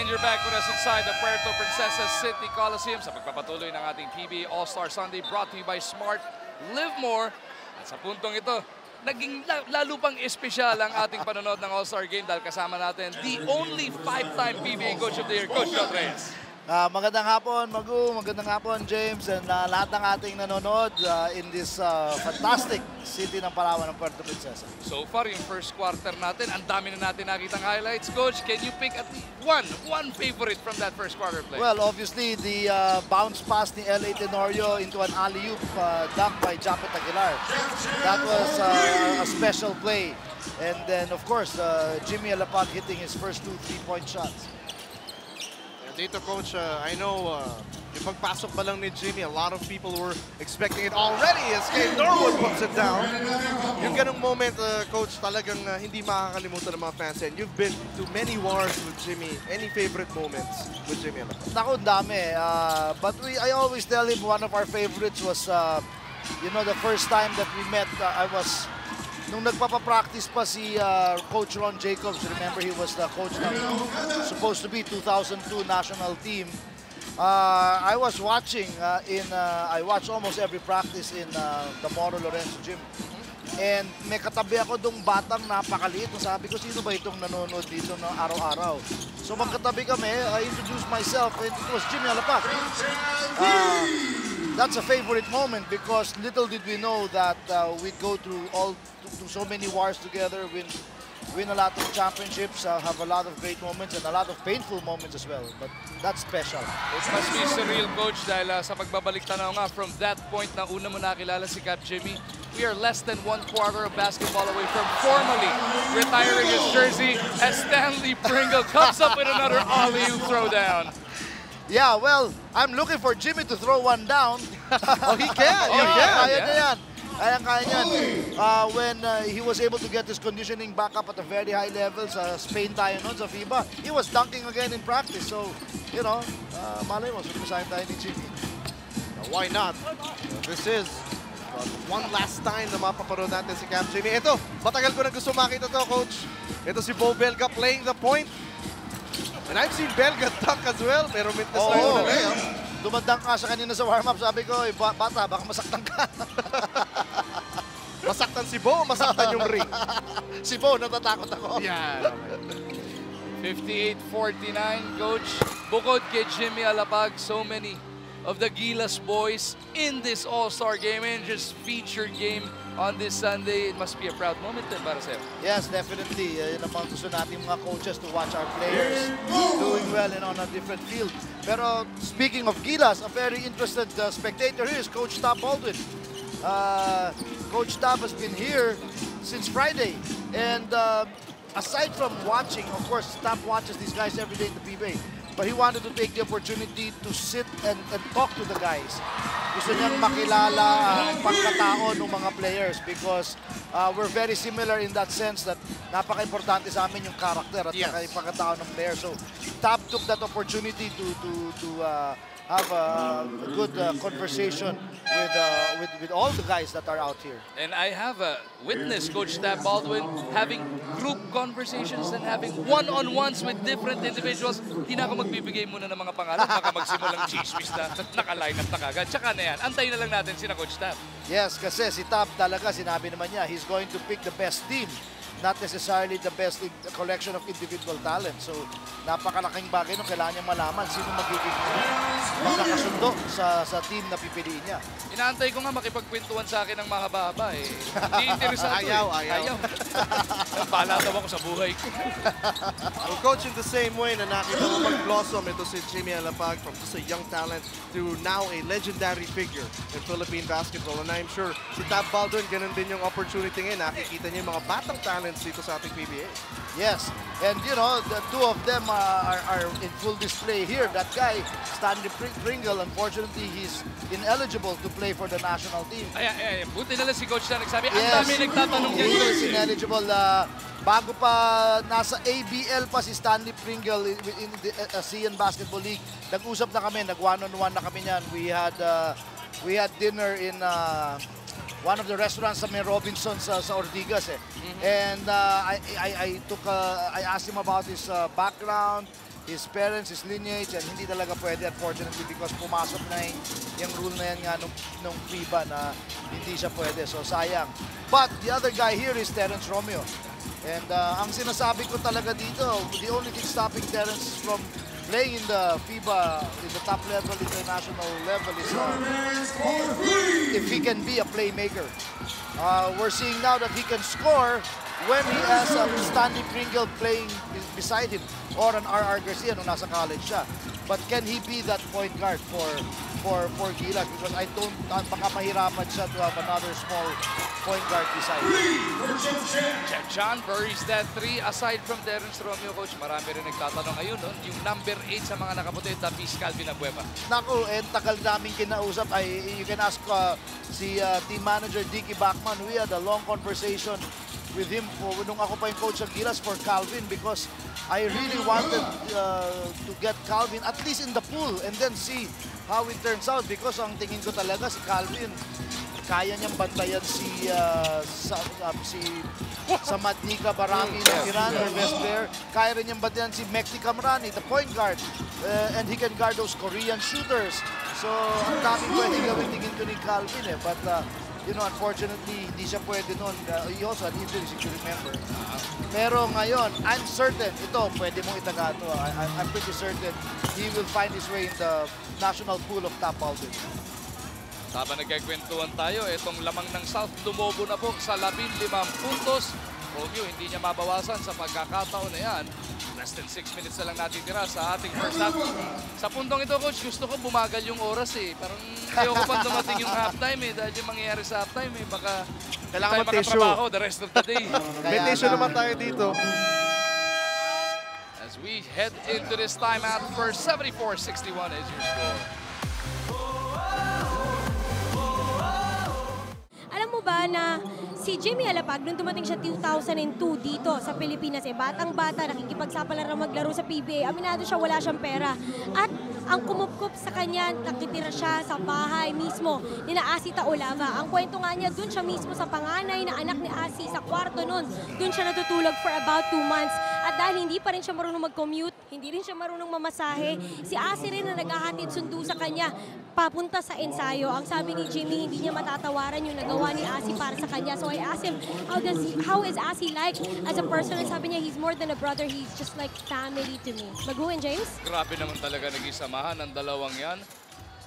And you're back with us inside the Puerto Princesa City Coliseum sa pagpapatuloy ng ating PBA All-Star Sunday brought to you by Smart Live More. At sa puntong ito, naging la- lalo pang espesyal ang ating panonood ng All-Star Game dahil kasama natin the only five-time PBA Coach of the Year, Coach Reyes. Ah, magandang hapon, Magu. Magandang hapon, James. And ah, lahat ng ating nanonood ah, in this ah, fantastic city ng Palawan ng Puerto Princesa. So far, yung first quarter natin, ang dami na natin nakitang highlights. Coach, can you pick at one, one favorite from that first quarter play? Well, obviously, the ah, bounce pass ni L.A. Tenorio into an alley-oop uh, dunk by Japet Aguilar. That was ah, a special play. And then, of course, ah, Jimmy Alapag hitting his first two three-point shots. Dito, Coach, uh, I know uh, yung pagpasok pa lang ni Jimmy, a lot of people were expecting it already as Kay Norwood puts it down. Yung ganong moment, uh, Coach, talagang uh, hindi makakalimutan ng mga fans. And you've been to many wars with Jimmy. Any favorite moments with Jimmy? Naku, dami. Ah, but we, I always tell him one of our favorites was, ah, you know, the first time that we met, ah, I was, nung nagpapapractice pa si ah, Coach Ron Jacobs, remember he was the coach ng supposed to be 2002 national team. Ah, I was watching ah, in, ah, I watched almost every practice in ah, the Moro Lorenzo gym. And may katabi ako dong batang napakaliit. Sabi ko, sino ba itong nanonood dito ng araw-araw? So magkatabi kami, I introduced myself and it was Jimmy Alapak. Uh, that's a favorite moment because little did we know that uh, we'd go through all through so many wars together, win win a lot of championships, uh, have a lot of great moments and a lot of painful moments as well. But that's special. It must be surreal, Coach, dahil uh, sa pagbabalik tanaw nga, from that point na una mo nakilala si Cap Jimmy, we are less than one quarter of basketball away from formally retiring his jersey as Stanley Pringle comes up with another alley-oop throwdown. Yeah, well, I'm looking for Jimmy to throw one down. Oh, he can! Oh, he yeah, can! kaya niya yan. Kaya kaya niyan. Uh, when uh, he was able to get his conditioning back up at a very high level sa Spain tayo noon, sa FIBA, he was dunking again in practice. So, you know, uh, malay mo, sumisahin tayo ni Jimmy. Why not? This is uh, one last time na mapaparoon natin si Cap Jimmy. Ito, matagal ko na gusto makita to, Coach. Ito si Bo Belga playing the point. And I've seen Belga dunk as well, pero mintas lang Oo. yung layup. Dumandang ka sa kanina sa warm-up, sabi ko, ba- bata, baka masaktan ka. Masaktan si Bo, masaktan yung ring. si Bo, natatakot ako. Yan. 58-49, Coach. Bukod kay Jimmy Alapag, so many of the Gilas boys in this All-Star game and just featured game on this Sunday. It must be a proud moment din para sa'yo. Yes, definitely. Uh, yun naman gusto natin mga coaches to watch our players doing well and on a different field. Pero speaking of Gilas, a very interested uh, spectator here is Coach Tab Baldwin. Uh, Coach Tab has been here since Friday. And uh, aside from watching, of course, Tab watches these guys every day in the PBA. But he wanted to take the opportunity to sit and, and talk to the guys. Gusto niyang makilala ang pagkatao ng mga players because uh, we're very similar in that sense that napaka-importante sa amin yung character at Yes. pagkatao ng player. So Tab took that opportunity to to to uh, have a, a good uh, conversation with, uh, with with all the guys that are out here. And I have a witness, Coach Tab Baldwin, having group conversations and having one-on-ones with different individuals. Hindi na ako magbibigay muna ng mga pangalan. Baka magsimulang chismis na naka-line up na kagad. Tsaka na yan. Antayin na lang natin sina Coach Tab. Yes, kasi si Tab talaga, sinabi naman niya, he's going to pick the best team, not necessarily the best in- collection of individual talent. So, napakalaking bagay nung kailangan niya malaman sino magiging magkakasundo sa, sa team na pipiliin niya. Inaantay ko nga makipagkwentuhan sa akin ng mahaba-haba eh. Hindi interesado Ayaw, eh. ayaw. Bahala daw ako sa buhay ko. Well, Coach, in the same way na nakita mo mag-blossom ito si Jimmy Alapag from just a young talent to now a legendary figure in Philippine basketball. And I'm sure si Tab Baldwin, ganun din yung opportunity ngayon. Nakikita niya yung mga batang talents dito sa ating PBA. Yes, and you know, the two of them uh, are, are in full display here. That guy, Stanley Pring- Pringle, unfortunately, he's ineligible to play for the national team. Ay, ay, ay, buti na lang si Coach na nagsabi. Ang Yes. dami nagtatanong yan, He Coach. is eh. ineligible. Uh, bago pa nasa ABL pa si Stanley Pringle in, in the uh, ASEAN Basketball League, nag-usap na kami, nag one-on-one na kami niyan. We had uh, we had dinner in uh, one of the restaurants sa may Robinson sa, sa Ortigas eh. And uh, I, I, I took uh, I asked him about his uh, background, his parents, his lineage, and hindi talaga pwede unfortunately because pumasok na yung, yung rule na yan nga nung, nung FIBA na hindi siya pwede. So sayang. But the other guy here is Terence Romeo. And uh, ang sinasabi ko talaga dito, the only thing stopping Terence from playing in the FIBA, in the top level, international level is uh, can be a playmaker. Uh, we're seeing now that he can score when he has a Stanley Pringle playing be- beside him or an R.R. Garcia nung nasa college siya. But can he be that point guard for for for Gilas? Because I don't, uh, baka mahirapan siya to have another small point guard beside him. John buries that three. Aside from Terence Romeo, coach, marami rin nagtatanong ngayon, no? yung number 8 sa mga nakaputi, Tapis Calvin Abueva. Naku, and tagal namin kinausap. Ay, you can ask uh, si uh, team manager Dicky Bachman. We had a long conversation with him for, nung ako pa yung coach ng Gilas for Calvin because I really wanted uh, to get Calvin at least in the pool and then see how it turns out because ang tingin ko talaga si Calvin kaya niyang bantayan si uh, sa, uh, si sa Matnika Barami ng Iran, our best player. Kaya rin niyang bantayan si Mekti Kamrani, the point guard. Uh, and he can guard those Korean shooters. So, ang daming pwede gawin tingin ko ni Calvin eh. But, uh, you know, unfortunately, hindi siya pwede noon. Uh, he also had injuries, if you remember. Pero ngayon, I'm certain, ito, pwede mong itaga ito. I, I- I'm pretty certain he will find his way in the national pool of top Alvin. Habang nagkikwentuhan tayo, itong lamang ng South lumobo na po sa 15 puntos. Romeo, hindi niya mabawasan sa pagkakataon na yan. Less than 6 minutes na lang natitira sa ating first half. Sa puntong ito, coach, gusto ko bumagal yung oras eh. Parang ayoko pa dumating yung halftime eh. Dahil yung mangyayari sa halftime eh, baka Kailangan tayo makatrabaho the rest of the day. May tissue naman tayo dito. As we head into this timeout for 74-61 is your score. Mo ba na si Jimmy Alapag, nung dumating siya 2002 dito sa Pilipinas, eh, batang-bata, nakikipagsapalaran maglaro sa PBA, aminado siya, wala siyang pera. At ang kumupkup sa kanya, nakitira siya sa bahay mismo ni na Asi Taulava. Ang kwento nga niya, dun siya mismo sa panganay na anak ni Asi sa kwarto nun. Dun siya natutulog for about two months. At dahil hindi pa rin siya marunong mag-commute, hindi rin siya marunong mamasahe, si Asi rin na naghahatid sundo sa kanya papunta sa ensayo. Ang sabi ni Jimmy, hindi niya matatawaran yung nagawa ni Asi para sa kanya. So I asked him, how does he, how is Asi like as a person? And sabi niya, he's more than a brother, he's just like family to me. And James? Grabe naman talaga naging samahan ng dalawang yan.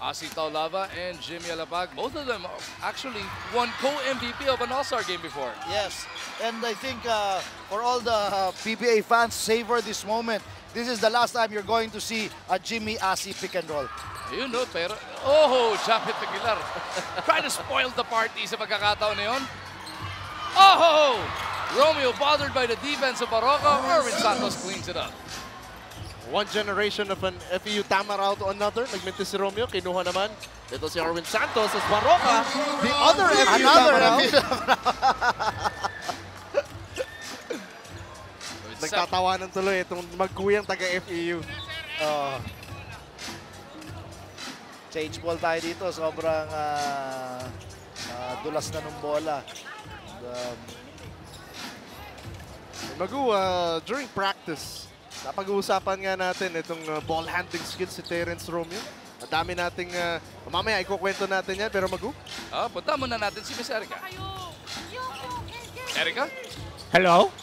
Asi Taulava and Jimmy Alapag. Both of them actually won co-MVP of an All-Star game before. Yes, and I think uh, for all the uh, PBA fans, savor this moment. This is the last time you're going to see a Jimmy Asi pick and roll. Ayun no, pero... Oh, Japet Aguilar. Trying to spoil the party sa pagkakataon na yun. Oh! Romeo bothered by the defense of Barroca. Erwin Santos cleans it up. One generation of an FEU tama raw to another. Nagmintis si Romeo, kinuha naman. Ito si Arwin Santos as Baroka. The other FEU Another tama. FEU. Nagtatawanan tuloy itong magkuyang taga FEU. Oh. Change ball tayo dito. Sobrang ah, ah, dulas na nung bola. Um, Magu, uh, during practice, napag-uusapan nga natin itong uh, ball handling skills si Terence Romeo. Madami nating, uh, mamaya ikukwento natin yan, pero Magu, Ah, punta muna natin si Miss Erica. Erica? Hello?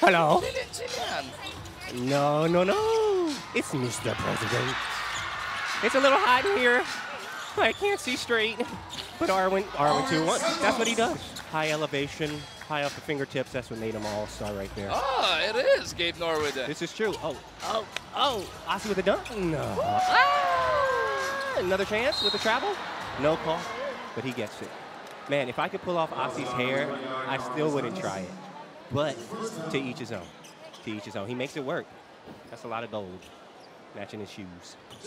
Hello? Sino, sino? No, no, no. It's Mr. President. It's a little hot in here. I can't see straight. But Arwen, Arwen 2-1. That's what he does. High elevation, high off the fingertips. That's what made him all star right there. Ah, it is Gabe Norwood. This is true. Oh, oh, oh. Aussie with a dunk? No. Ah! Another chance with the travel? No call, but he gets it. Man, if I could pull off Ossie's hair, I still wouldn't try it. But to each his own. To each his own. He makes it work. That's a lot of gold. Matching his shoes.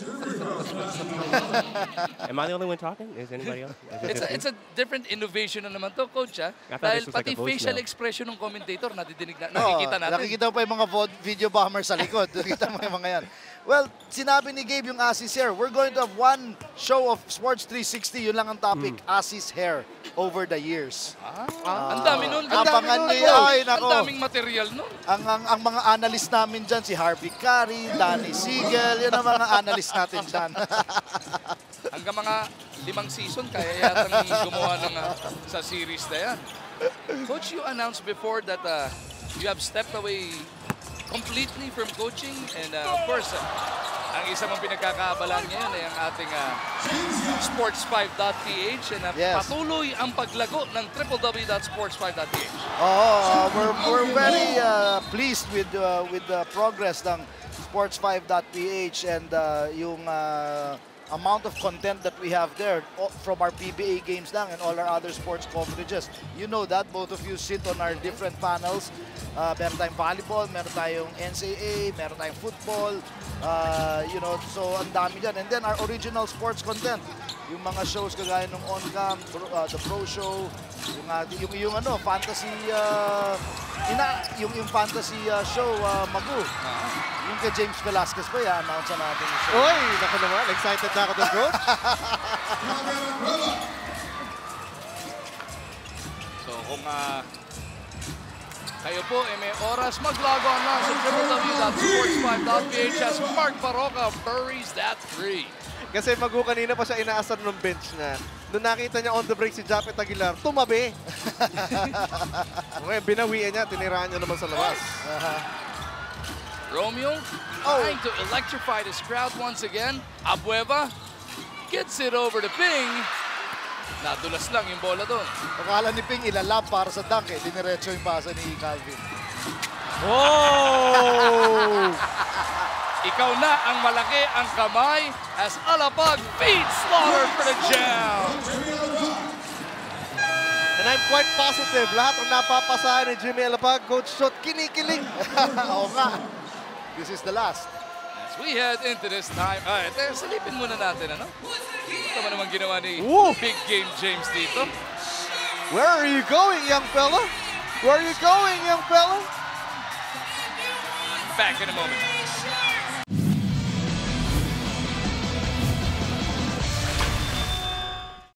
Am I the only one talking? Is anybody else? Is it It's just a, me? it's a different innovation na naman to, coach. Ah. I thought Dahil this was like pati a voicemail. facial expression ng commentator, nadidinig na, nakikita natin. nakikita mo pa yung mga vo- video bomber sa likod. Nakikita mo yung mga yan. Well, sinabi ni Gabe yung Asi's hair. We're going to have one show of Sports 360. Yun lang ang topic. Asi's hair over the years. Ah, ang dami nun. Ang Abangan nun, Coach. ay Ang daming material nun. Ang, ang, ang mga analyst namin dyan, si Harvey Carey, Danny Siegel, yun ang mga analyst natin dyan. Hanggang mga limang season, kaya yatang gumawa ng ah, sa series na yan. Coach, you announced before that uh, you have stepped away completely from coaching. And uh, of course, uh, ang isa mong pinagkakaabalan ngayon ay ang ating uh, sports5.ph and uh, Yes. patuloy ang paglago ng www.sports5.ph. Oo, uh, we're, we're very uh, pleased with uh, with the progress ng sports5.ph and uh, yung uh, amount of content that we have there from our PBA games lang and all our other sports coverages. You know that, both of you sit on our different panels. Uh, meron tayong volleyball, meron tayong NCAA, meron tayong football, uh, you know, so ang dami dyan. And then our original sports content, yung mga shows kagaya ng On-Cam, uh, The Pro Show, yung, uh, yung, yung ano, fantasy, uh, ina, yung, yung fantasy uh, show, uh, Magu. Yung kay James Velasquez pa, i-announce na natin yung show. Oy, naku naman. Excited na ako doon, coach. So kung ah, kayo po ay may oras, mag-log on lang sa www.sports5.ph as Mark Baroka buries that three. Kasi magu kanina pa siya inaasar ng bench na. Nung nakita niya on the break si Japet Aguilar, tumabi. okay, binawian niya, tiniraan niya naman sa labas. Romeo trying to electrify this crowd once again. Abueva gets it over to Ping. Nadulas lang yung bola doon. Akala ni Ping ilalab para sa dunk eh. Diniretso yung pasa ni Calvin. Oh! Ikaw na ang malaki ang kamay as Alapag feeds Slaughter for the jam. And I'm quite positive, lahat ng napapasahan ni Jimmy Alapag, Coach Shot, kinikilig. Oo nga. This is the last. As we head into this time, ah, ito, salipin muna natin, ano? Ito ba naman ginawa ni Woo! Big Game James dito? Where are you going, young fella? Where are you going, young fella? Back in a moment.